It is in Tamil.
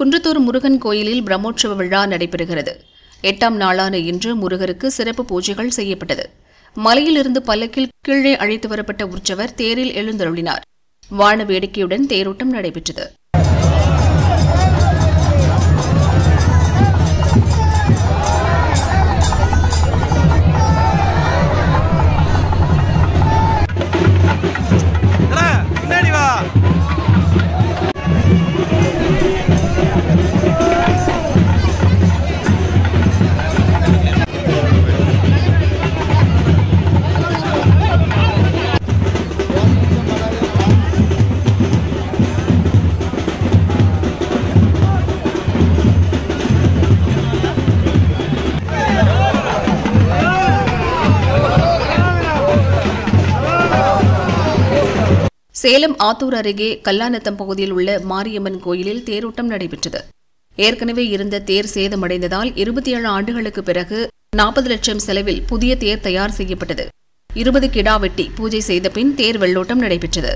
குன்றத்தூர் முருகன் கோயிலில் பிரம்மோற்சவ விழா நடைபெறுகிறது. எட்டாம் நாளான இன்று முருகருக்கு சிறப்பு பூஜைகள் செய்யப்பட்டது. மலையிலிருந்து பல்லக்கில் கீழே அழைத்து வரப்பட்ட உற்சவர் தேரில் எழுந்தருளினார். வான வேடிக்கையுடன் தேரோட்டம் நடைபெற்றது. சேலம் ஆத்தூர் அருகே கல்லாநத்தம் பகுதியில் உள்ள மாரியம்மன் கோயிலில் தேரோட்டம் நடைபெற்றது. ஏற்கனவே இருந்த தேர் சேதமடைந்ததால் இருபத்தி ஏழு ஆண்டுகளுக்கு பிறகு நாற்பது லட்சம் செலவில் புதிய தேர் தயார் செய்யப்பட்டது. இருபது கிடா வெட்டி பூஜை செய்த பின் தேர் வெள்ளோட்டம் நடைபெற்றது.